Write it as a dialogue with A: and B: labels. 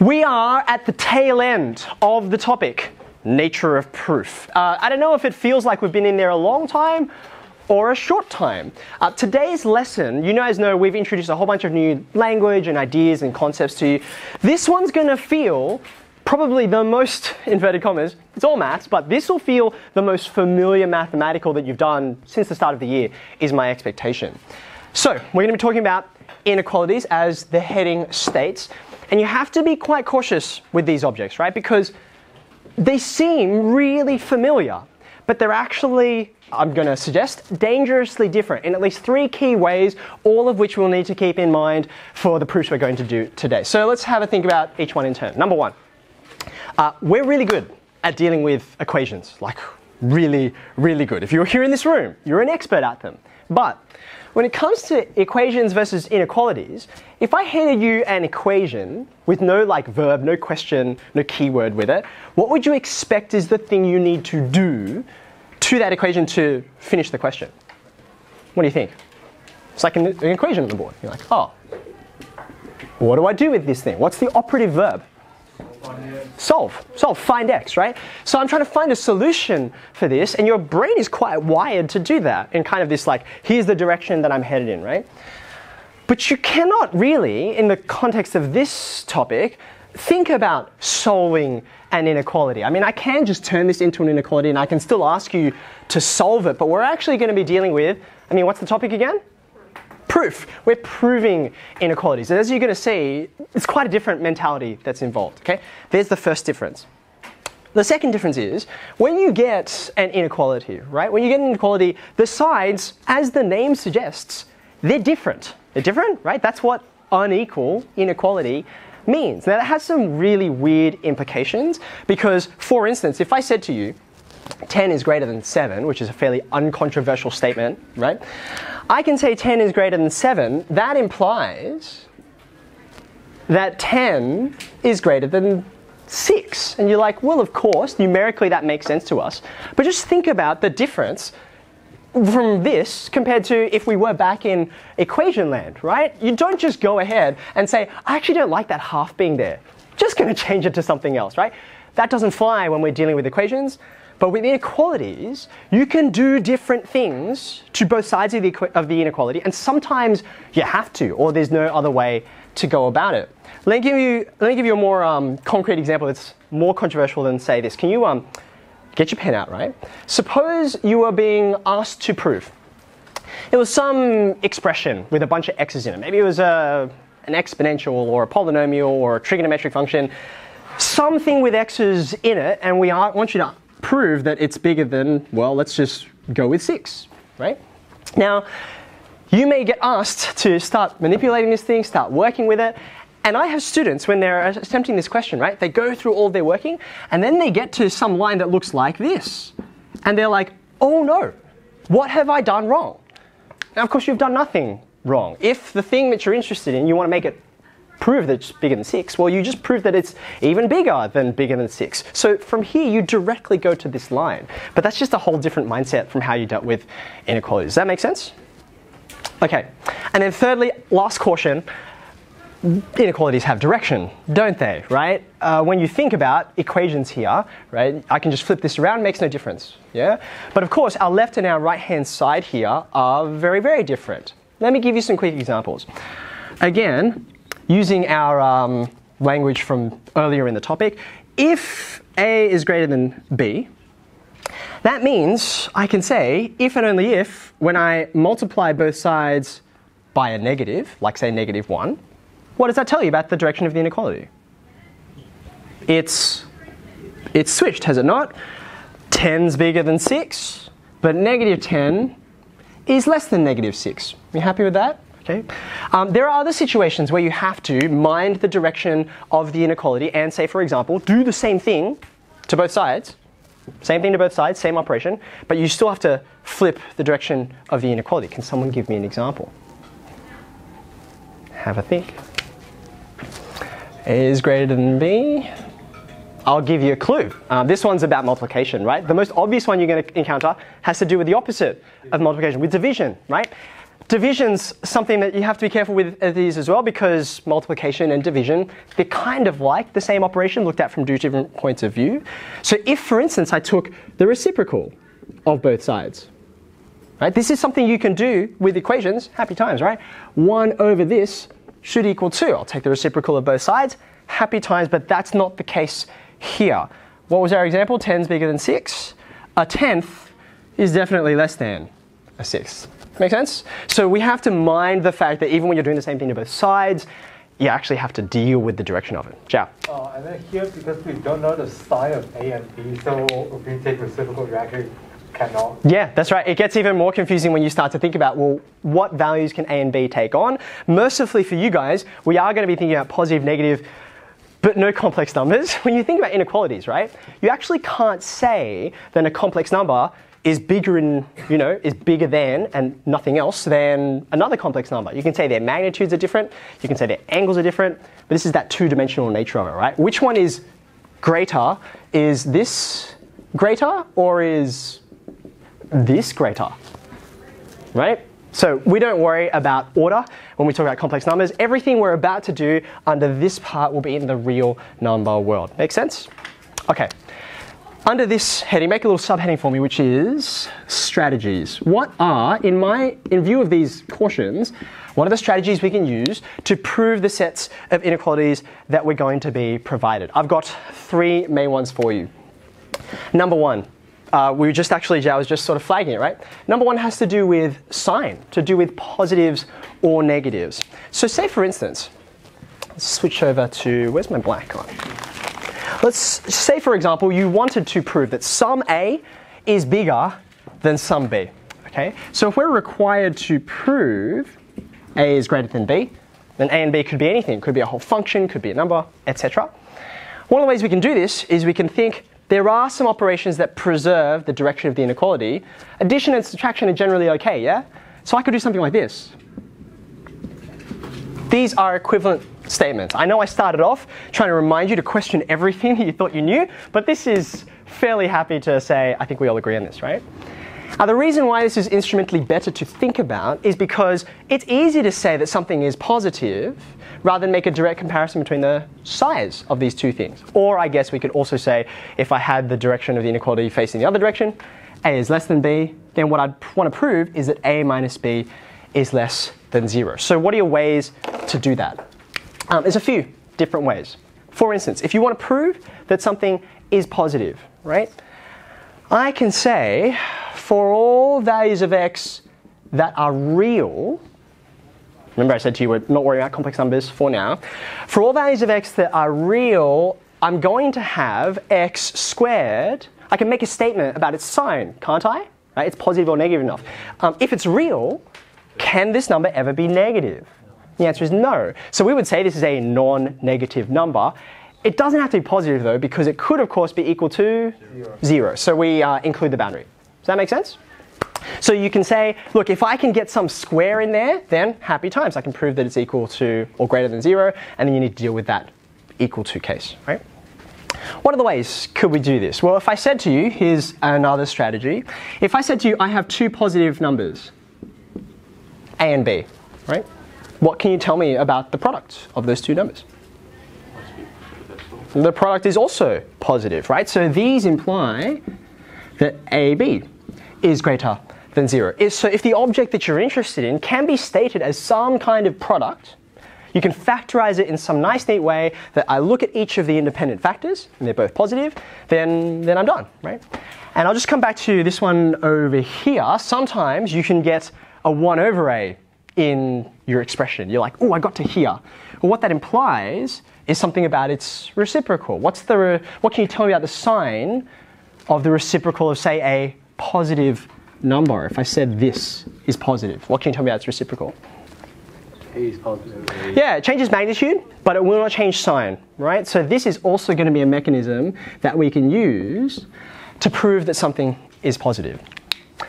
A: We are at the tail end of the topic, nature of proof. Uh, I don't know if it feels like we've been in there a long time or a short time. Uh, today's lesson, you guys know we've introduced a whole bunch of new language and ideas and concepts to you. This one's going to feel probably the most, inverted commas, it's all maths, but this will feel the most familiar mathematical that you've done since the start of the year, is my expectation. So, we're going to be talking about inequalities as the heading states. And you have to be quite cautious with these objects, right? Because they seem really familiar, but they're actually, I'm going to suggest, dangerously different in at least three key ways, all of which we'll need to keep in mind for the proofs we're going to do today. So let's have a think about each one in turn. Number one, uh, we're really good at dealing with equations, like really, really good. If you're here in this room, you're an expert at them. But when it comes to equations versus inequalities, if I handed you an equation with no like verb, no question, no keyword with it, what would you expect is the thing you need to do to that equation to finish the question? What do you think? It's like an, an equation on the board. You're like, oh, what do I do with this thing? What's the operative verb? Solve, solve, find x, right? So I'm trying to find a solution for this, and your brain is quite wired to do that in kind of this like, here's the direction that I'm headed in, right? But you cannot really, in the context of this topic, think about solving an inequality. I mean, I can just turn this into an inequality and I can still ask you to solve it, but we're actually going to be dealing with, I mean, what's the topic again? Proof. We're proving inequalities. And as you're going to see, it's quite a different mentality that's involved. Okay? There's the first difference. The second difference is when you get an inequality, right? When you get an inequality, the sides, as the name suggests, they're different. They're different, right? That's what unequal inequality means. Now, that has some really weird implications because, for instance, if I said to you, 10 is greater than 7, which is a fairly uncontroversial statement, right? I can say 10 is greater than 7. That implies that 10 is greater than 6. And you're like, well, of course, numerically that makes sense to us. But just think about the difference from this compared to if we were back in equation land, right? You don't just go ahead and say, I actually don't like that half being there. Just going to change it to something else, right? That doesn't fly when we're dealing with equations. But with inequalities, you can do different things to both sides of the, of the inequality, and sometimes you have to, or there's no other way to go about it. Let me give you, let me give you a more um, concrete example that's more controversial than, say, this. Can you um, get your pen out, right? Suppose you are being asked to prove. It was some expression with a bunch of x's in it. Maybe it was a, an exponential or a polynomial or a trigonometric function. Something with x's in it, and we want you to prove that it's bigger than, well, let's just go with 6, right? Now, you may get asked to start manipulating this thing, start working with it, and I have students when they're attempting this question, right? They go through all their working, and then they get to some line that looks like this. And they're like, oh no, what have I done wrong? Now, of course, you've done nothing wrong. If the thing that you're interested in, you want to make it prove that it's bigger than 6? Well, you just prove that it's even bigger than bigger than 6. So from here, you directly go to this line. But that's just a whole different mindset from how you dealt with inequalities. Does that make sense? Okay. And then thirdly, last caution, inequalities have direction, don't they, right? Uh, when you think about equations here, right, I can just flip this around, makes no difference, yeah? But of course, our left and our right hand side here are very, very different. Let me give you some quick examples. Again, using our um, language from earlier in the topic, if A is greater than B, that means I can say if and only if, when I multiply both sides by a negative, like say negative 1, what does that tell you about the direction of the inequality? It's, it's switched, has it not? 10's bigger than 6, but negative 10 is less than negative 6. Are You happy with that? Okay? Um, there are other situations where you have to mind the direction of the inequality and say, for example, do the same thing to both sides. Same thing to both sides, same operation, but you still have to flip the direction of the inequality. Can someone give me an example? Have a think. A is greater than B. I'll give you a clue. Uh, this one's about multiplication, right? The most obvious one you're going to encounter has to do with the opposite of multiplication, with division, right? Division's something that you have to be careful with uh, these as well because multiplication and division, they're kind of like the same operation looked at from two different points of view. So if, for instance, I took the reciprocal of both sides, right? This is something you can do with equations, happy times, right? 1 over this should equal 2. I'll take the reciprocal of both sides, happy times, but that's not the case here. What was our example? 10 is bigger than 6. A tenth is definitely less than a sixth. Make sense? So we have to mind the fact that even when you're doing the same thing to both sides, you actually have to deal with the direction of it. Ciao.
B: Uh, and then here, because we don't know the sign of A and B, so if we take reciprocal, actually cannot.
A: Yeah, that's right. It gets even more confusing when you start to think about, well, what values can A and B take on? Mercifully for you guys, we are going to be thinking about positive, negative, but no complex numbers. When you think about inequalities, right, you actually can't say that a complex number is bigger in, you know, is bigger than and nothing else than another complex number. You can say their magnitudes are different, you can say their angles are different, but this is that two-dimensional nature of it, right? Which one is greater? Is this greater or is this greater? Right? So we don't worry about order when we talk about complex numbers. Everything we're about to do under this part will be in the real number world. Make sense? Okay. Under this heading, make a little subheading for me, which is strategies. What are, in my, in view of these cautions, what are the strategies we can use to prove the sets of inequalities that we're going to be provided? I've got three main ones for you. Number one, uh, we were just actually, I was just sort of flagging it, right? Number one has to do with sign, to do with positives or negatives. So say for instance, let's switch over to, where's my black one? Let's say, for example, you wanted to prove that some A is bigger than some B. Okay, so if we're required to prove A is greater than B, then A and B could be anything. It could be a whole function, could be a number, etc. One of the ways we can do this is we can think there are some operations that preserve the direction of the inequality. Addition and subtraction are generally okay, yeah? So I could do something like this. These are equivalent statements. I know I started off trying to remind you to question everything that you thought you knew, but this is fairly happy to say I think we all agree on this, right? Now, the reason why this is instrumentally better to think about is because it's easy to say that something is positive rather than make a direct comparison between the size of these two things. Or I guess we could also say if I had the direction of the inequality facing the other direction, A is less than B, then what I'd want to prove is that A minus B is less than zero. So what are your ways to do that? Um, there's a few different ways. For instance, if you want to prove that something is positive, right? I can say for all values of x that are real, remember I said to you we're not worrying about complex numbers for now. For all values of x that are real, I'm going to have x squared. I can make a statement about its sign, can't I? Right? It's positive or negative enough. Um, if it's real, can this number ever be negative? The answer is no. So we would say this is a non-negative number. It doesn't have to be positive though, because it could of course be equal to zero. zero. So we uh, include the boundary. Does that make sense? So you can say, look, if I can get some square in there, then happy times. I can prove that it's equal to or greater than zero, and then you need to deal with that equal to case, right? What other ways could we do this? Well, if I said to you, here's another strategy. If I said to you, I have two positive numbers, A and B, right? What can you tell me about the product of those two numbers? The product is also positive, right? So these imply that AB is greater than zero. So if the object that you're interested in can be stated as some kind of product, you can factorize it in some nice neat way that I look at each of the independent factors and they're both positive, then, then I'm done, right? And I'll just come back to this one over here. Sometimes you can get a 1 over A in your expression. You're like, oh, I got to here. Well, what that implies is something about its reciprocal. What's the, what can you tell me about the sign of the reciprocal of, say, a positive number? If I said this is positive, what can you tell me about its reciprocal? Yeah, it changes magnitude, but it will not change sign, right? So this is also going to be a mechanism that we can use to prove that something is positive.